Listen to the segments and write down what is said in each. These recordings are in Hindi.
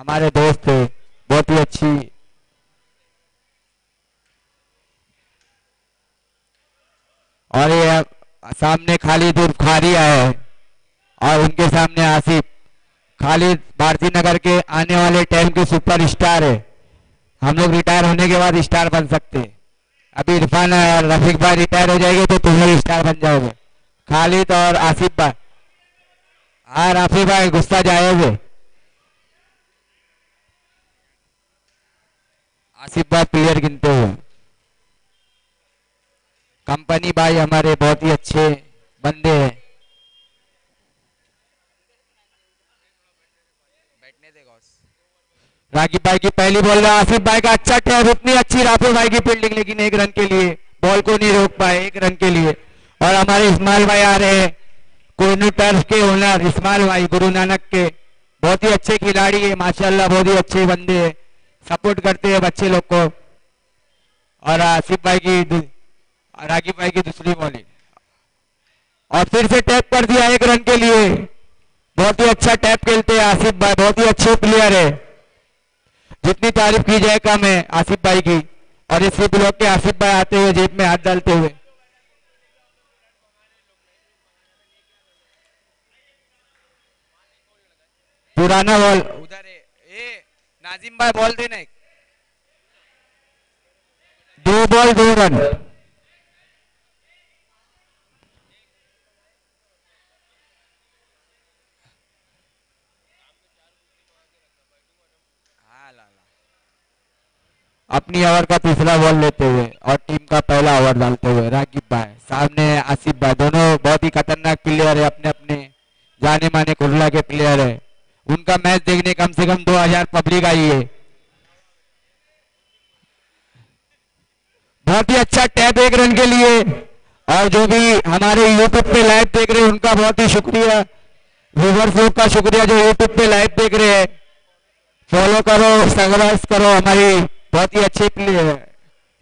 हमारे दोस्त बहुत ही अच्छी। और ये सामने खालिद खारिया है, और उनके सामने आसिफ। खालिद भारती नगर के आने वाले टाइम के सुपर स्टार है। हम लोग रिटायर होने के बाद स्टार बन सकते हैं। अभी इरफान और रफीक भाई रिटायर हो जाएँगे तो तुम लोग स्टार बन जाओगे। खालिद और आसिफ भाई। हाँ राफी भाई, गुस्सा जाएगे। आसिफ भाई प्लेयर गिनते हुए। कंपनी भाई हमारे बहुत ही अच्छे बंदे हैं। रागिब भाई की पहली बॉल में आसिफ भाई का अच्छा टैप इतनी अच्छी राफे भाई की फील्डिंग लेकिन एक रन के लिए बॉल को नहीं रोक पाए, एक रन के लिए। और हमारे इस्माइल भाई आ रहे हैं। टर्फ के ओनर इस्माइल भाई गुरु नानक के। बहुत ही अच्छे खिलाड़ी है, माशाल्लाह बहुत ही अच्छे बंदे हैं। सपोर्ट करते हैं बच्चे लोग को। और आसिफ भाई की रागिब भाई की दूसरी बॉलिंग और फिर से टैप कर दिया एक रन के लिए। बहुत ही अच्छा टैप खेलते हैं आसिफ भाई, बहुत ही अच्छे प्लेयर है। जितनी तारीफ़ की जाए कम है आसिफ भाई की। और इसी ब्लॉक के आसिफ भाई आते हुए जेब में हाथ डालते हुए। पुराना बॉल उधर है। नाजिम भाई बॉल देना। एक दो बॉल दो रन। हाँ। अपनी ओवर का तीसरा बॉल लेते हुए और टीम का पहला ओवर डालते हुए रागिब भाई सामने आसिफ भाई दोनों बहुत ही खतरनाक प्लेयर है अपने अपने जाने माने कुरला के प्लेयर है। उनका मैच देखने कम से कम 2000 पब्लिक आई है। बहुत ही अच्छा टैप एक रन के लिए और जो भी हमारे यूट्यूब पे लाइव देख रहे हैं, उनका बहुत ही शुक्रिया। व्यूवर्स लोग का शुक्रिया जो यूट्यूब पे लाइव देख रहे हैं। फॉलो करो सब्सक्राइब करो, हमारी बहुत ही अच्छे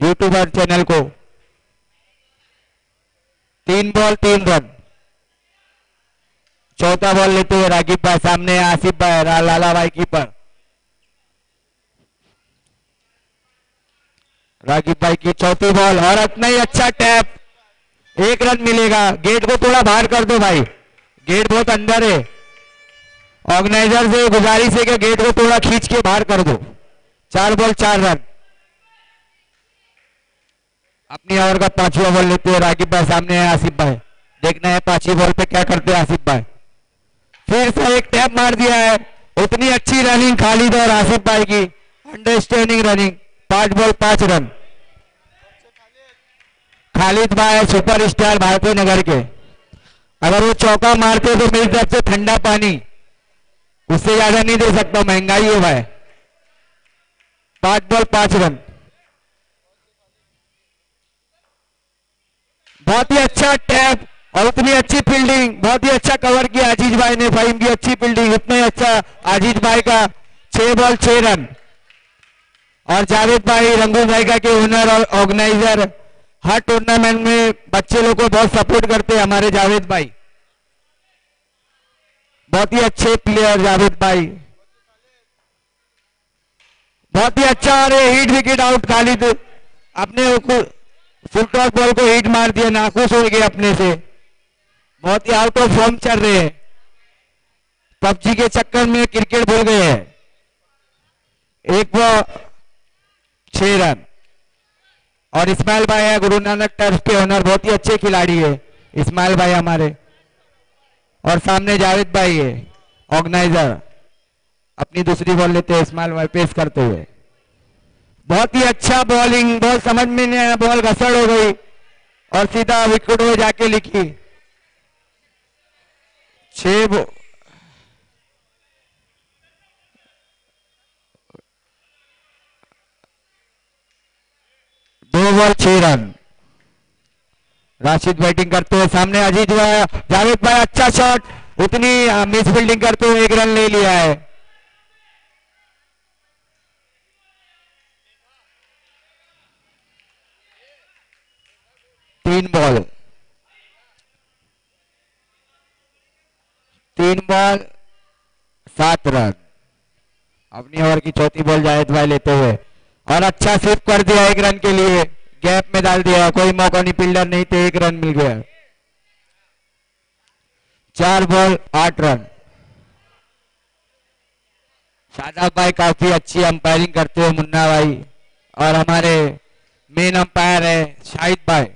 यूट्यूबर चैनल को। तीन बॉल तीन रन चौथा बॉल लेते हुए रागिब भाई, सामने आसिफ भाई, रा- लाला भाई कीपर रागिब भाई की चौथी बॉल और इतना ही अच्छा टैप। एक रन मिलेगा गेट को थोड़ा बाहर कर दो भाई। गेट बहुत अंदर है। ऑर्गेनाइजर से गुजारिश है कि गेट को थोड़ा खींच के बाहर कर दो। चार बॉल, चार रन। अपनी ओवर का पांचवा बॉल लेते हैं रागिब भाई, सामने है आसिफ भाई। देखना है पांचवी बॉल पे क्या करते हैं आसिफ भाई। फिर से एक टैप मार दिया है। उतनी अच्छी रनिंग खालिद और आसिफ भाई की। अंडरस्टैंडिंग रनिंग पाँच बॉल पाँच रन खालिद भाई सुपर स्टार भारतीय नगर के। अगर वो चौका मारते तो मेरी तरफ़ से ठंडा पानी। उससे ज़्यादा नहीं दे सकता, महँगाई है भाई। पाँच बॉल पाँच रन बहुत ही अच्छा टैप और उतनी अच्छी फील्डिंग बहुत ही अच्छा कवर किया अज़ीज़ भाई ने फाइम की अच्छी फील्डिंग उतना अच्छा अज़ीज़ भाई का छह बॉल छह रन और जावेद भाई, रंगू भाई का के ओनर और ऑर्गेनाइजर हर टूर्नामेंट में बच्चे लोग को बहुत सपोर्ट करते हैं हमारे जावेद भाई. बहुत ही अच्छे प्लेयर जावेद भाई. बहुत ही अच्छा और हिट विकेट आउट खालिद. अपने फुल टॉस बॉल को हिट मार दिया नाखुश हो गए अपने से. बहुत ही आउट ऑफ़ फॉर्म चल रहे हैं। पबजी के चक्कर में क्रिकेट भूल गए हैं। एक वो छह रन। और इस्माइल भाई है, गुरु नानक टर्फ के ओनर बहुत ही अच्छे खिलाड़ी है। इस्माइल भाई हमारे। और सामने जावेद भाई है, ऑर्गेनाइजर। अपनी दूसरी बॉल लेते हैं, इस्माइल भाई पेश करते हुए। बहुत ही अच्छा बॉलिंग, बहुत समझ में नहीं आया, बॉल घसड़ हो गई। और सीधा विकेट में जाके लिखी। बो- दो बॉल, छह रन। राशिद बैटिंग करते हुए सामने अजीत जावेद भाई अच्छा शॉट उतनी मिस फील्डिंग करते हुए एक रन ले लिया है। तीन बॉल तीन बॉल सात रन। अपनी ओवर की चौथी बॉल जायद भाई लेते हुए। और अच्छा स्विप कर दिया एक रन के लिए। गैप में डाल दिया। कोई मौका नहीं फील्डर नहीं थे, एक रन मिल गया। चार बॉल, आठ रन। शादाब भाई काफ़ी अच्छी अंपायरिंग करते हुए मुन्ना भाई। और हमारे मेन अंपायर है शाहिद भाई।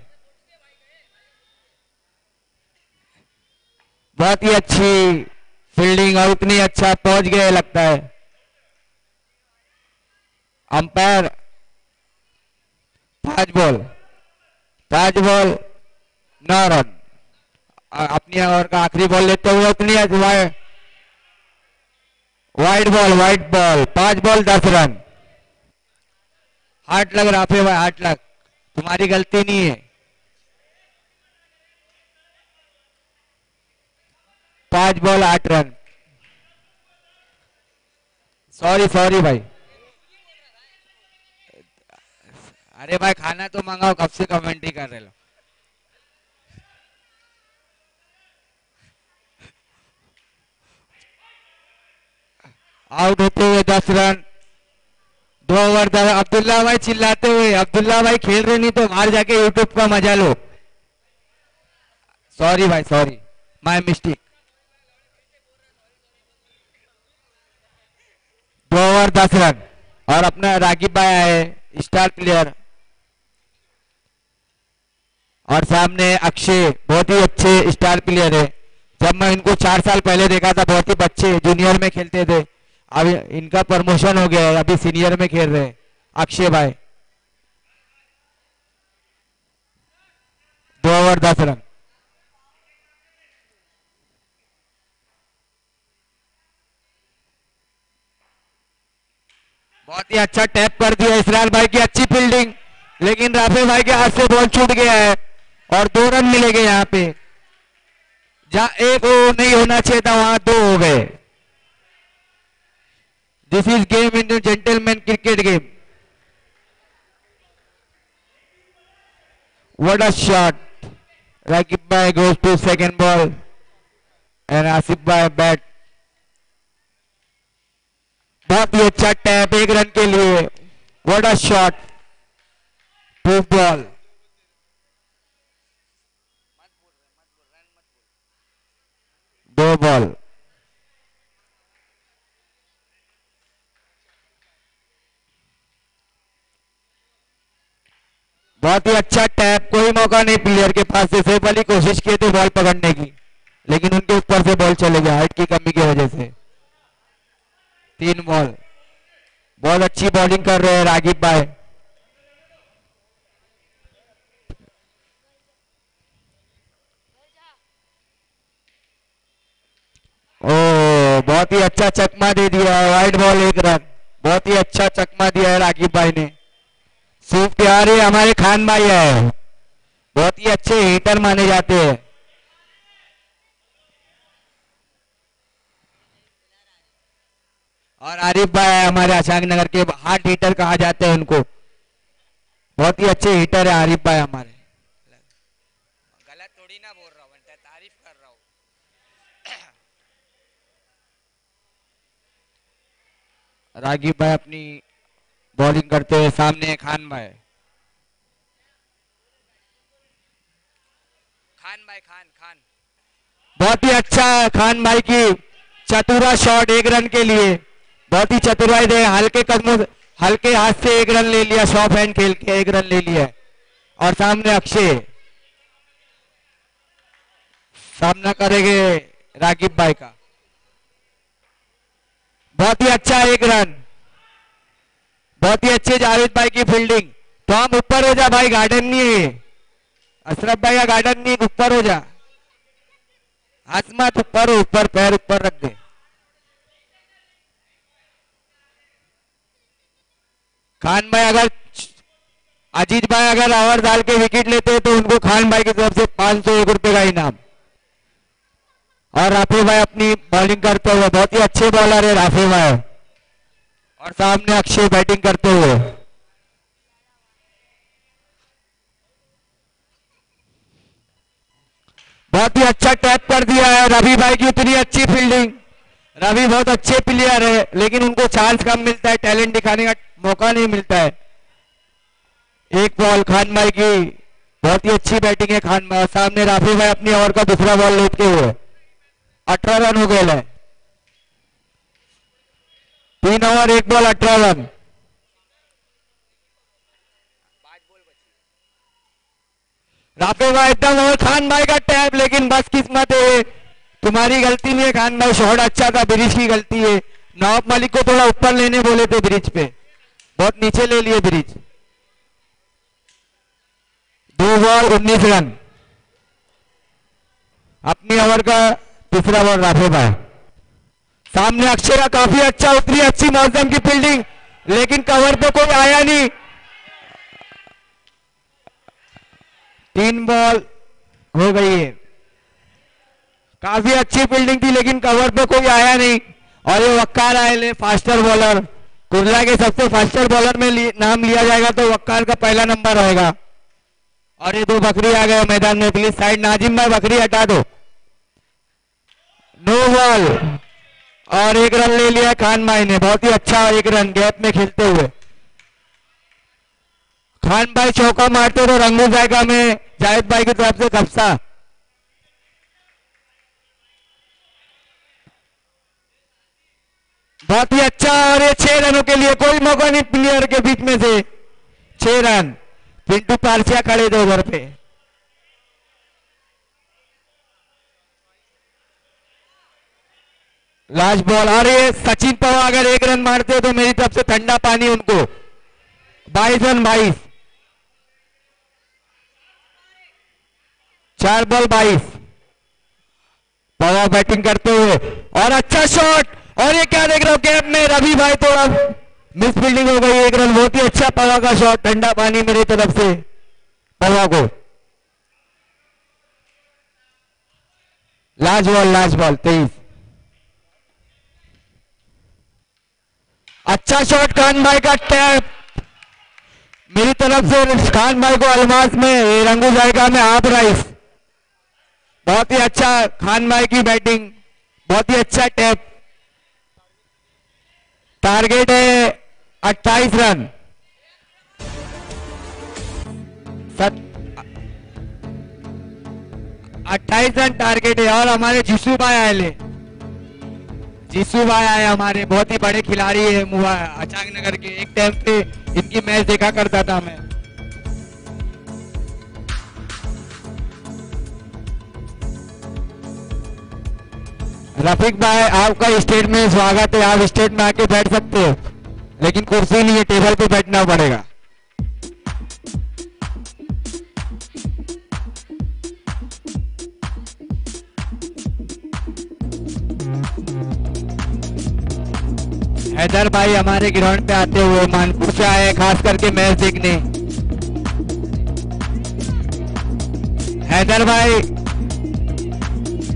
बहुत ही अच्छी फील्डिंग और उतनी अच्छा पहुँच गए, लगता है। अंपायर पाँच बॉल पाँच बॉल नौ रन अपनी ओवर का आखिरी बॉल लेते हुए उतनी वाइट बॉल वाइट बॉल पाँच बॉल दस रन हार्ट लग राफे भाई हार्ट लग तुम्हारी गलती नहीं है। पाँच बॉल, आठ रन। सॉरी सॉरी भाई। अरे भाई, खाना तो मंगाओ, कब से कमेंट्री कर रहे लो। आउट होते हुए दस रन। दो ओवर अब्दुल्ला भाई चिल्लाते हुए, अब्दुल्ला भाई खेल रहे नहीं तो बाहर जाके यूट्यूब का मज़ा लो। सॉरी भाई सॉरी माय मिस्टेक दो ओवर दस रन और अपना रागिब भाई आए स्टार प्लेयर और सामने अक्षय, बहुत ही अच्छे स्टार प्लेयर है। जब मैं इनको चार साल पहले देखा था, बहुत ही बच्चे जूनियर में खेलते थे। अब इनका प्रमोशन हो गया है, अभी सीनियर में खेल रहे हैं, अक्षय भाई। दो ओवर दस रन बहुत ही अच्छा टैप कर दिया इसराइल भाई की अच्छी फील्डिंग लेकिन राफेल भाई के हाथ से बॉल छूट गया है और दो रन मिले गए यहाँ पे। जहाँ एक ओ नहीं होना चाहिए था, वहाँ दो हो गए। This is game in gentleman cricket game what a shot Rakib भाई goes to second ball and Asif भाई बैट बहुत ही अच्छा टैप एक रन के लिए। What a shot two ball दो बॉल बहुत ही अच्छा टैप कोई मौका नहीं प्लेयर के पास से सैफ कोशिश किए थे बॉल पकड़ने की। लेकिन उनके ऊपर से बॉल चले गया हाइट की कमी की वजह से। तीन बॉल। बहुत अच्छी बॉलिंग कर रहे हैं रागिब भाई। ओ, बहुत ही अच्छा चकमा दे दिया है वाइट बॉल एक रन। बहुत ही अच्छा चकमा दिया है रागिब भाई ने। सूफ प्यारे हमारे खान भाई है। बहुत ही अच्छे हीटर माने जाते हैं। और आरिफ भाई हमारे अशाक नगर के हार्ट हीटर कहा जाते हैं उनको। बहुत ही अच्छे हीटर है आरिफ भाई हमारे। गलत थोड़ी ना बोल रहा हूँ तारीफ़ कर रहा हूँ। रागिब भाई अपनी बॉलिंग करते हुए सामने खान भाई। खान भाई खान खान। बहुत ही अच्छा खान भाई की चतुरा शॉट एक रन के लिए। बहुत ही चतुराई दे, हल्के कदमों हल्के हाथ से एक रन ले लिया शॉप हैंड खेल के एक रन ले लिया। और सामने अक्षय। सामना करेंगे रागिब भाई का। बहुत ही अच्छा एक रन। बहुत ही अच्छे जावेद भाई की फील्डिंग तो हम ऊपर हो जा भाई गार्डन नहीं है अशरफ भाई का गार्डन नहीं ऊपर हो जा। हाथ ऊपर ऊपर, पैर ऊपर रख दे। खान भाई अगर अजीत भाई अगर ओवर डाल के विकेट लेते हैं तो उनको खान भाई की तरफ़ से पाँच सौ एक रुपए का इनाम। और राफे भाई अपनी बॉलिंग करते हुए, बहुत ही अच्छे बॉलर है राफे भाई। और सामने अक्षय बैटिंग करते हुए। बहुत ही अच्छा टैप कर दिया है रवि भाई की उतनी अच्छी फील्डिंग रवि बहुत अच्छे प्लेयर है, लेकिन उनको चांस कम मिलता है टैलेंट दिखाने का मौका नहीं मिलता है। एक बॉल खान भाई की, बहुत ही अच्छी बैटिंग है खान भाई सामने राफी भाई अपनी ओवर का दूसरा बॉल लेते हुए। अठारह रन हो गए तीन ओवर, एक बॉल, अठारह रन। राफी भाई एकदम और खान भाई का टैप लेकिन बस किस्मत है। तुम्हारी गलती नहीं है खान भाई शॉट अच्छा था, ब्रिज की गलती है। नवाब मलिक को थोड़ा ऊपर लेने बोले थे ब्रिज पे। बहुत नीचे ले लिए ब्रिज। दो बॉल उन्नीस रन। अपनी ओवर का तीसरा ओवर राफे भाई। सामने अक्षरा काफ़ी अच्छा उतरी अच्छी मौसम की फील्डिंग लेकिन कवर पे कोई आया नहीं। तीन बॉल हो गई है। काफ़ी अच्छी फील्डिंग थी, लेकिन कवर पे कोई आया नहीं। और ये वक्कार आए ले फास्टर बॉलर कुर्ला के सबसे फास्टर बॉलर में लि, नाम लिया जाएगा तो वक्कार का पहला नंबर रहेगा। और ये दो बकरी आ गए मैदान में प्लीज़ साइड नाजिम भाई बकरी हटा दो। नो बॉल और एक रन ले लिया खान भाई ने बहुत ही अच्छा एक रन गैप में खेलते हुए। खान भाई चौका मारते तो रंगू जायका में जायद भाई की तरफ़ से कब्जा। बहुत ही अच्छा और ये छह रनों के लिए कोई मौका नहीं प्लेयर के बीच में से। छह रन। पिंटू पारसिया खड़े थे उधर पे। लास्ट बॉल और ये सचिन पवार अगर एक रन मारते तो मेरी तरफ़ से ठंडा पानी उनको। बाईस रन, बाईस। चार बॉल बाईस। पवार बैटिंग करते हुए। और अच्छा शॉट और ये क्या देख रहे हो? कैप में रवि भाई थोड़ा मिस फील्डिंग हो गई, एक रन, बहुत ही अच्छा पवा का शॉट ठंडा पानी मेरी तरफ़ से पवा को। लास्ट बॉल लास्ट बॉल तेईस अच्छा शॉट खान भाई का टैप मेरी तरफ़ से खान भाई को अलमास में रंगू जायका में हाफ़ राइस बहुत ही अच्छा खान भाई की बैटिंग बहुत ही अच्छा टैप टारगेट है 28 रन। अट्ठाईस रन टारगेट है और हमारे जिसू भाई आए ले। जिसू भाई आए, हमारे बहुत ही बड़े खिलाड़ी है अचानक नगर के एक टाइम पे इनकी मैच देखा करता था मैं। रफीक भाई आपका स्टेट में स्वागत है। आप स्टेट में आके बैठ सकते हो। लेकिन कुर्सी नहीं है टेबल पे बैठना पड़ेगा। हैदर भाई हमारे ग्राउंड पे आते हुए मानपुर से आए, खास करके मैच देखने। हैदर भाई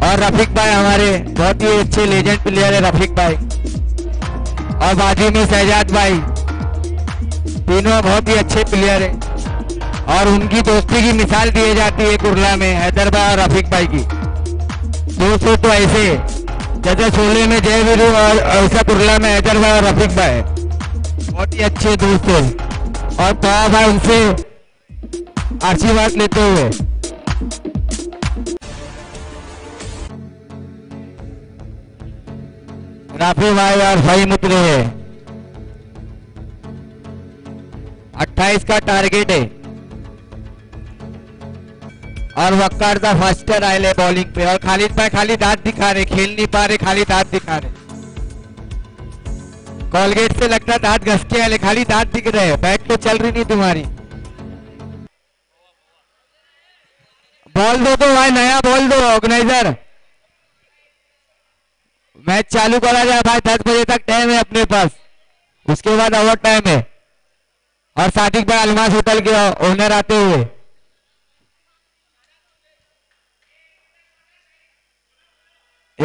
और रफीक भाई हमारे बहुत ही अच्छे लेजेंड प्लेयर है रफीक भाई। और बाजू में शहजाद भाई। तीनों बहुत ही अच्छे प्लेयर है। और उनकी दोस्ती की मिसाल दी जाती है कुरला में, हैदर भाई और रफीक भाई की। दोस्तों तो ऐसे जैसे सोले में जय वीरू और ऐसा कुरला में हैदर भाई और रफीक भाई बहुत ही अच्छे दोस्त है। और पवा भाई उनसे आशीर्वाद लेते हुए। राफी भाई और भाई मुतरे है। अट्ठाईस का टारगेट है। और वक्कार था फास्टर आए बॉलिंग पे। और खालिद भाई खाली दांत दिखा रहे, खेल नहीं पा रहे, खाली दांत दिखा रहे। कॉलगेट से लगता दांत घस के आए खाली दांत दिख रहे बैट तो चल रही नहीं तुम्हारी। बॉल दो तो भाई, नया बॉल दो ऑर्गेनाइजर मैच चालू करा जाए भाई, दस बजे तक टाइम है अपने पास। उसके बाद ओवर टाइम है। और सादिक भाई अलमास होटल के ओनर आते हुए।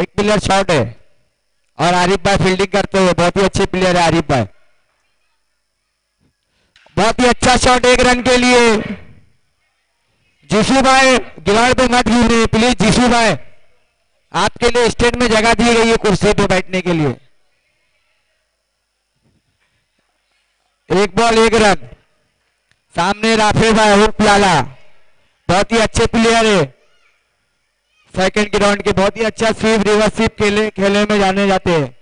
एक प्लेयर शॉट है। और आरिफ भाई फील्डिंग करते हुए, बहुत ही अच्छे प्लेयर है आरिफ भाई। बहुत ही अच्छा शॉट एक रन के लिए। जीशु भाई गिराड़ पे मत गिरे प्लीज़ जीशु भाई। आपके लिए स्टेट में जगह दी गई है कुर्सी पे बैठने के लिए। एक बॉल, एक रन। सामने राफे भाई हुक लाला बहुत ही अच्छे प्लेयर है। सेकंड ग्राउंड के बहुत ही अच्छा स्वीप रिवर्स स्वीप खेले खेले में जाने जाते हैं।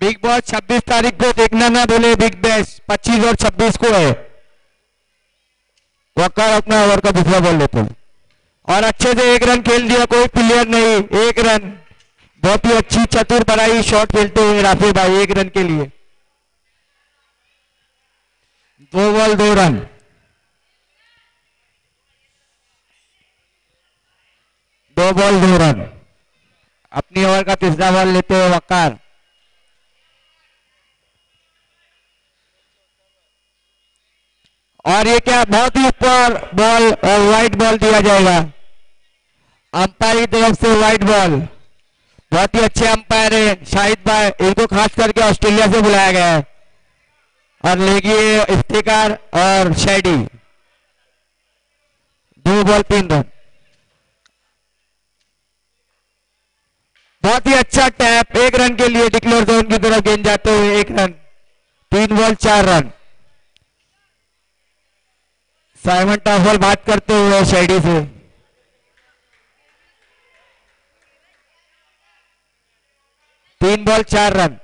बिग बॉस 26 तारीख को देखना ना बोले बिग बैश 25 और 26 को है। वक्कर अपना ओवर का दूसरा बॉल लेते हैं। और अच्छे से एक रन खेल दिया, कोई प्लेयर नहीं, एक रन। बहुत ही अच्छी चतुर बनाई शॉट खेलते हुए राफे भाई, एक रन के लिए। दो बॉल, दो रन। दो बॉल, दो रन। अपनी ओवर का तीसरा बॉल लेते हुए वक्कार। और ये क्या, बहुत ही ऊपर बॉल और व्हाइट बॉल दिया जाएगा। अंपायर की तरफ़ से व्हाइट बॉल बहुत ही अच्छे अंपायर है, शाहिद भाई। इनको खास करके ऑस्ट्रेलिया से बुलाया गया है। और लेगी इफ्तिकार और शेडी। दो बॉल तीन रन बहुत ही अच्छा टैप एक रन के लिए डिक्लेयर जोन की तरफ़ गेंद जाते हुए एक रन तीन बॉल चार रन साइमन टाफल बात करते हुए शेडी से। तीन बॉल, चार रन।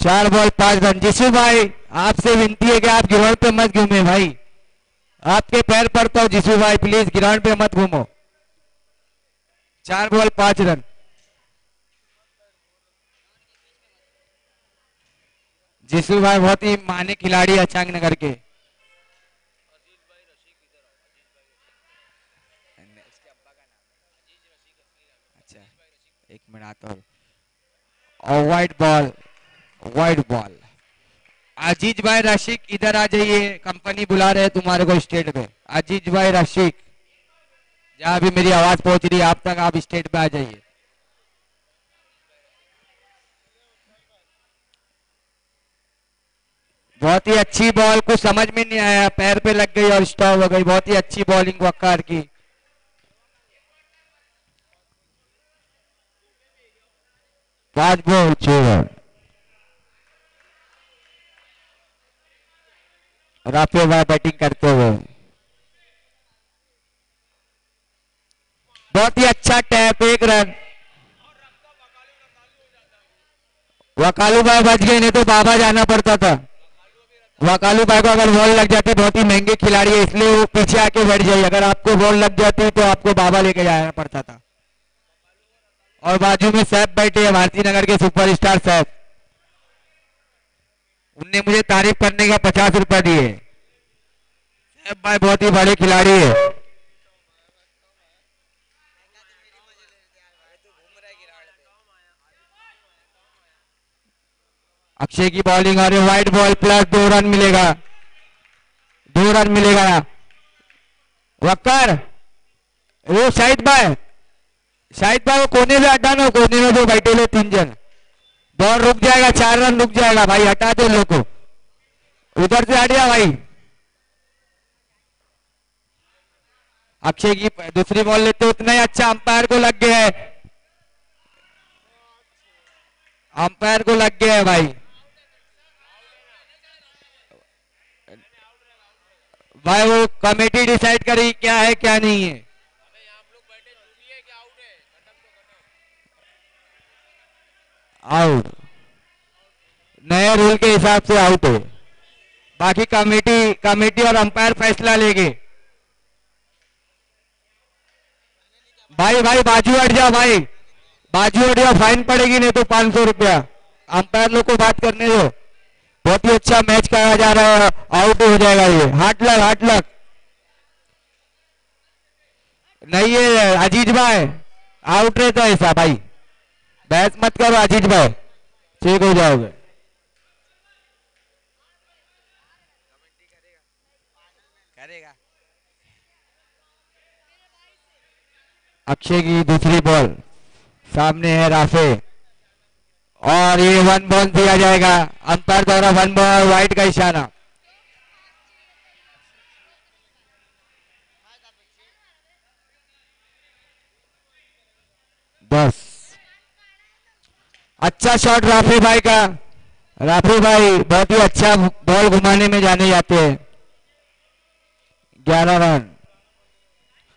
चार बॉल, पाँच रन। जिसू भाई, आपसे विनती है कि आप ग्राउंड पे मत घूमे भाई। आपके पैर पड़ता हो जिसू भाई प्लीज़ ग्राउंड पे मत घूमो। चार बॉल, पाँच रन। जिसू भाई बहुत ही माने खिलाड़ी अचांग नगर के। एक और wide ball wide ball Aziz भाई रशिक, इधर आ जाइए। कंपनी बुला रहे तुम्हारे को स्टेट में। अज़ीज़ भाई रशिक, जहाँ भी मेरी आवाज़ पहुँच रही है, आप तक आप स्टेट पे आ जाइए। बहुत ही अच्छी बॉल कुछ समझ में नहीं आया। पैर पे लग गई और स्टॉप हो गई। बहुत ही अच्छी बॉलिंग वक्कार की। पाँच बॉल छह राफे भाई बैटिंग करते हुए। बहुत ही अच्छा टैप, एक रन। वकालू भाई बच गए, नहीं तो बाबा जाना पड़ता था। वकालू भाई को अगर बॉल लग जाती, बहुत ही महँगे खिलाड़ी है, इसलिए वो पीछे आके बैठ जाइए। अगर आपको बॉल लग जाती तो आपको बाबा लेके जाना पड़ता था। और बाजू में सैफ बैठे हैं भारती नगर के सुपरस्टार सैफ उनने मुझे तारीफ़ करने का पचास रुपया दिए। सैफ भाई बहुत ही बड़े खिलाड़ी है। अक्षय की बॉलिंग और व्हाइट बॉल प्लस दो रन मिलेगा। दो रन मिलेगा। वक्कर वो शाहिद भाई शाहिद भाई, वो कोने से हटाना कोने में जो बैठे ले तीन जन। बॉल रुक जाएगा, चार रन रुक जाएगा, भाई, हटा दो लोग उधर से हट गया भाई। अक्षय की दूसरी बॉल लेते उतना ही अच्छा अंपायर को लग गया है। अंपायर को लग गया है भाई। भाई, वो कमेटी डिसाइड करेगी क्या है, क्या नहीं है। आउट नए रूल के हिसाब से आउट है। बाकी कमेटी कमेटी और अंपायर फैसला लेंगे। भाई भाई, बाजू हट जा भाई। बाजू हट जा फाइन पड़ेगी, नहीं तो पाँच सौ रुपया। अंपायर लोग को बात करने दो। बहुत ही अच्छा मैच कराया जा रहा है। आउट हो जाएगा ये। हार्ट लग हार्ट लग नहीं है, अज़ीज़ भाई। आउट रहता है ऐसा, भाई। बहस मत करो अजीत भाई। ठीक हो जाओगे। अक्षय की दूसरी बॉल सामने है राफे। और ये वन बॉल दिया जाएगा। अंपायर द्वारा वन बॉल वाइट का इशारा। बस। अच्छा शॉट राफी भाई का। राफी भाई, बहुत ही अच्छा बॉल घुमाने में जाने जाते हैं। ग्यारह रन।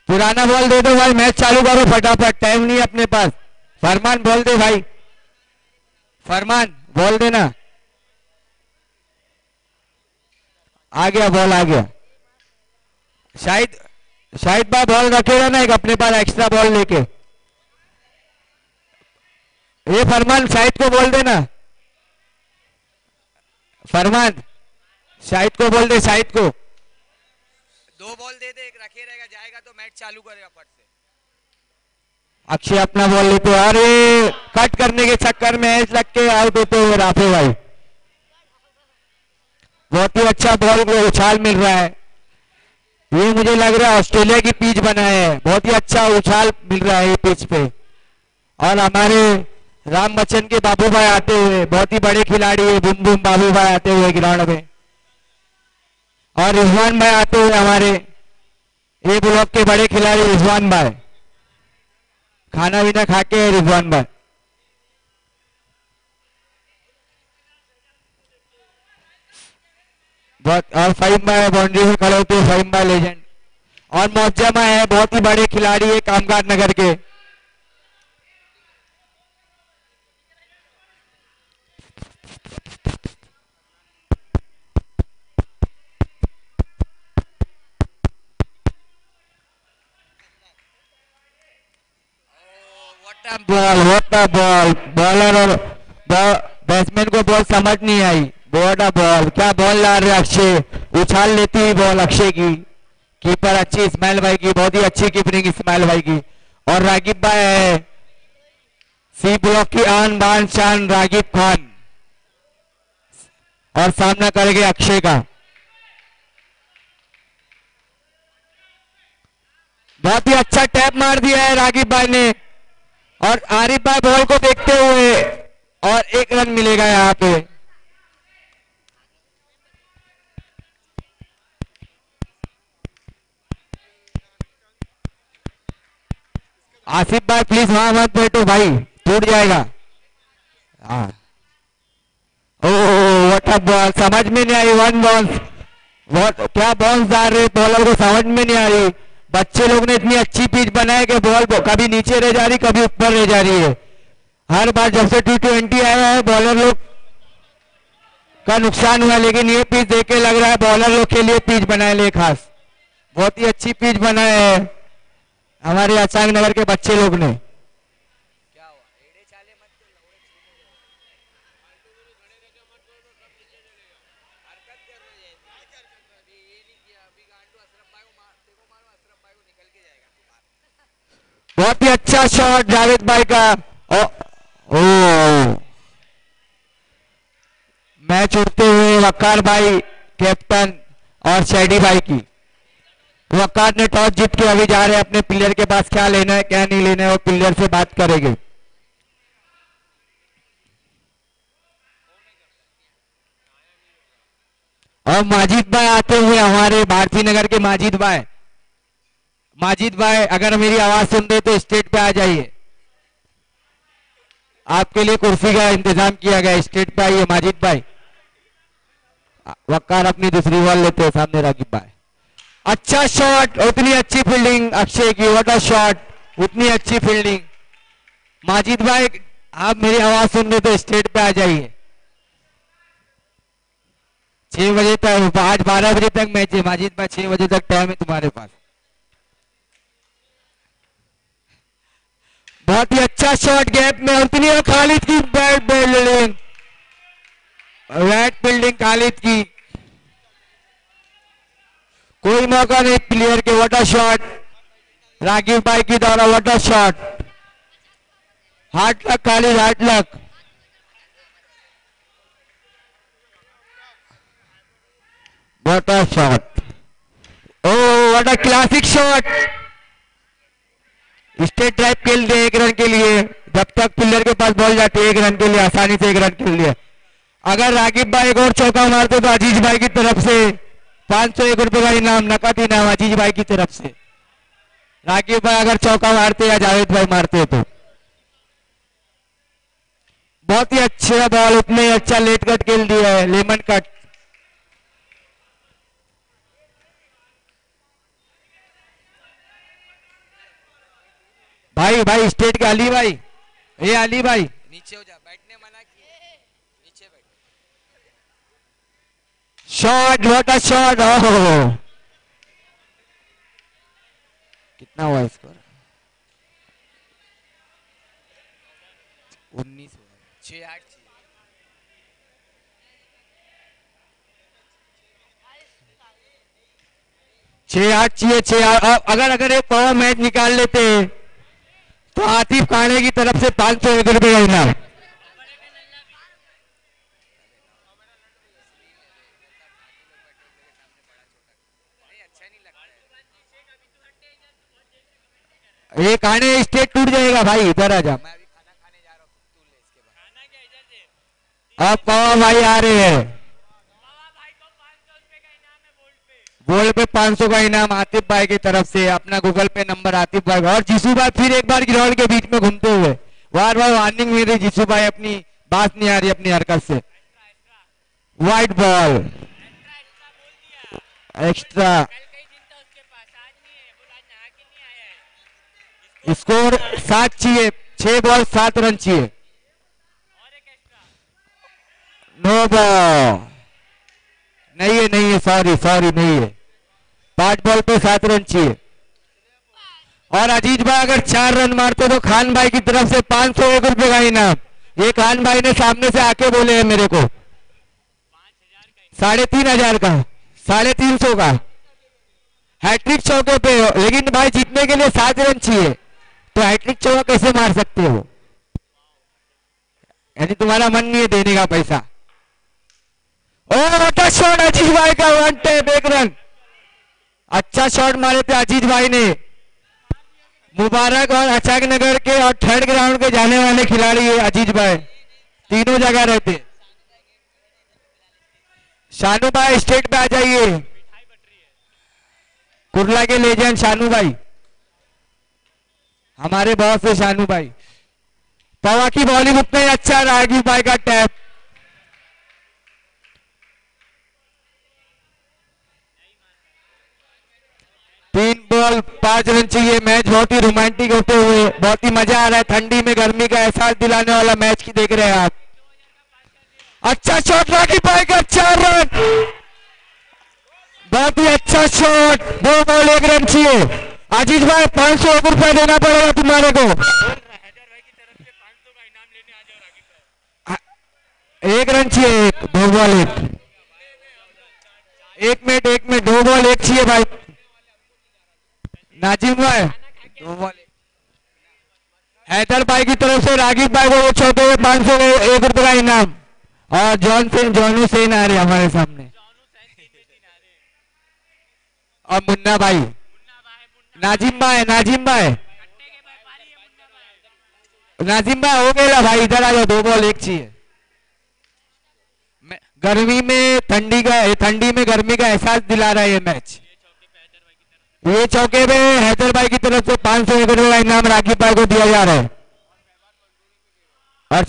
पुराना बॉल दे दो भाई मैच चालू करो फटाफट टाइम नहीं अपने पास। फरमान बॉल दे भाई। फरमान, बॉल देना। आ गया बॉल आ गया। शायद शायद भाई बॉल रखेगा ना एक अपने पास एक्स्ट्रा बॉल लेके। ये फरमान शाहिद को बोल देना। फरमान शाहिद को बोल दे शाहिद को। दो बॉल दे दे एक रखे रहेगा जाएगा तो मैच चालू करेगा फट से। अक्षय अपना बॉल लेते अरे कट करने के चक्कर में ऐस लग के आउट होते हुए राफे भाई। बहुत ही अच्छा बॉल को उछाल मिल रहा है। ये मुझे लग रहा है ऑस्ट्रेलिया की पिच बना है। बहुत ही अच्छा उछाल मिल रहा है ये पिच पे। और हमारे राम बच्चन के बाबू भाई आते हुए, बहुत ही बड़े खिलाड़ी है बुम बुम बाबू भाई आते हुए ग्राउंड में। और रिजवान भाई आते हुए हमारे, ए ब्लॉक के बड़े खिलाड़ी रिजवान भाई। खाना पीना खा के रिजवान भाई। बहुत, और फाइम भाई बाउंड्री में खड़े होते फाइम भाई लेजेंड और मौजमा है, बहुत ही बड़े खिलाड़ी है, कामगार नगर के। बॉल होता बॉल बॉलर और बैट्समैन को बॉल समझ नहीं आई. बहुत बॉल क्या बॉल ला रहे अक्षय? उछाल लेती हुई बॉल अक्षय की. कीपर अच्छी इस्माइल भाई की, बहुत ही अच्छी कीपरिंग इस्माइल भाई की. और रागिब भाई है. सी ब्लॉक की आन बान शान रागिब खान. और सामना करेंगे अक्षय का। बहुत ही अच्छा टैप मार दिया है रागिब भाई ने। और आरिफ भाई बॉल को देखते हुए और एक रन मिलेगा यहाँ पे। आसिफ भाई प्लीज़ वहाँ मत बैठो भाई, टूट जाएगा। हाँ। व्हाट बॉल समझ में नहीं आई वन बॉल बहुत, क्या बॉल्स आ रहे बॉलर को समझ में नहीं आ रही. बच्चे लोग ने इतनी अच्छी पिच बनाई कि बॉल कभी नीचे रह जा रही, कभी ऊपर रह जा रही है. हर बार जब से टी ट्वेंटी आया है बॉलर लोग का नुकसान हुआ, लेकिन ये पिच देख के लग रहा है बॉलर लोग के लिए पिच बनाए ले खास. बहुत ही अच्छी पिच बनाए है हमारे अचांग नगर के बच्चे लोग ने. बहुत ही अच्छा शॉट जावेद भाई का। ओ, ओ। मैच उठते हुए वकार भाई कैप्टन और शैडी भाई की। वकार ने टॉस जीत के अभी जा रहे हैं अपने प्लेयर के पास क्या लेना है क्या नहीं लेना है वो प्लेयर से बात करेंगे। और माजिद भाई आते हुए हमारे भारती नगर के माजिद भाई। माजिद भाई, अगर मेरी आवाज़ सुन रहे तो स्टेट पे आ जाइए। आपके लिए कुर्सी का इंतज़ाम किया गया, स्टेट पे आइए माजिद भाई। वक्कार अपनी दूसरी बॉल लेते हैं सामने रागिब भाई। अच्छा शॉट उतनी अच्छी फील्डिंग अक्षय की वट शॉट उतनी अच्छी फील्डिंग माजिद भाई, आप मेरी आवाज़ सुन रहे तो स्टेट पे आ जाइए। छह बजे तक, आज बारह बजे तक मैच है। माजिद भाई, छह बजे तक टाइम है तुम्हारे पास। बहुत ही अच्छा शॉट गैप में उतनी और खालिद की bat building bat building Khalid की। कोई मौका नहीं प्लेयर के वाटर शॉट रागिब भाई की द्वारा what a shot hard luck Khalid hard luck what a shot oh what a classic shot straight drive खेल दिए एक रन के लिए। जब तक प्लेयर के पास बॉल जाती है एक रन के लिए, आसानी से एक रन खेल दिया अगर रागिब भाई एक और चौका मारते तो अज़ीज़ भाई की तरफ़ से पाँच सौ एक रुपए का इनाम, नकद इनाम अज़ीज़ भाई की तरफ़ से। रागिब भाई अगर चौका मारते या जावेद भाई मारते तो। बहुत ही अच्छा बॉल उतने अच्छा लेट कट खेल दिया है। लेमन कट भाई भाई स्टेट के अली भाई। ये अली भाई। नीचे हो जा बैठने मना किए नीचे बैठ। Shot what a shot oh कितना हुआ स्कोर उन्नीस छः आठ चाहिए। छह आठ चाहिए छह अगर अगर एक पावर मैच निकाल लेते। तो आतिफ खाने की तरफ़ से पाँच सौ रुपए का इनाम ये खाने स्टेट टूट जाएगा भाई इधर आ जा। मैं अभी खाना खाने जा रहा ले इसके बाद। अब कौन भाई आ रहे हैं। बोल पे 500 का इनाम आतिफ भाई की तरफ़ से, अपना गूगल पे नंबर आतिफ भाई और जीसू भाई फिर एक बार ग्राउंड के बीच में घूमते हुए। बार बार वार्निंग मिल रही जीसू भाई, अपनी बात नहीं आ रही अपनी हरकत से। व्हाइट बॉल एक्स्ट्रा स्कोर सात चाहिए, छह बॉल सात रन चाहिए। नो बॉल नहीं है नहीं है सॉरी सॉरी नहीं है। पाँच बॉल पे सात रन चाहिए। और अज़ीज़ भाई अगर चार रन मारते तो खान भाई की तरफ़ से पाँच सौ एक रुपए का इनाम। ये खान भाई ने सामने से आके बोले हैं मेरे को। साढ़े तीन हज़ार का, साढ़े तीन सौ का। हैट्रिक चौके पे हो, लेकिन भाई जीतने के लिए सात रन चाहिए। तो हैट्रिक चौका कैसे मार सकते हो? यानी तुम्हारा मन नहीं है देने का पैसा। ओ शॉट अज़ीज़ भाई का वन टैप एक रन। अच्छा शॉट मारे थे अजीत भाई ने। मुबारक और अचाक नगर के और थर्ड ग्राउंड के जाने वाले खिलाड़ी है अज़ीज़ भाई। तीनों जगह रहते। शानू भाई स्टेट पे आ जाइए। कुरला के लेजेंड शानू भाई। हमारे बॉस है शानू भाई। पवा की उतना ही अच्छा राजीव भाई का टैप तीन बॉल पाँच रन चाहिए। मैच बहुत ही रोमांटिक होते हुए, बहुत ही मज़ा आ रहा है। ठंडी में, गर्मी का एहसास दिलाने वाला मैच की देख रहे हैं आप। अच्छा शॉट भाई का चार रन। बहुत ही अच्छा शॉट दो बॉल एक रन चाहिए। आजीज भाई, पाँच सौ रुपया देना पड़ेगा तुम्हारे को। एक रन चाहिए, एक, दो बॉल एक। एक मिनट एक मिनट, दो बॉल एक चाहिए भाई। नाजिम भाई हैदर भाई की तरफ़ से रागिब भाई को चौथे में पाँच सौ एक रुपए का इनाम। और जॉन सेन जॉनू सेन आ रहे हमारे सामने। और मुन्ना भाई। नाजिम भाई नाजिम भाई। नाजिम भाई, हो गया भाई, इधर आ जाओ, दो बॉल एक चाहिए। गर्मी में ठंडी का ठंडी में गर्मी का एहसास दिला रहा है ये मैच। ये चौके में हैदर भाई की तरफ़ से पाँच सौ रुपए का इनाम राखी भाई को दिया जा रहा है। और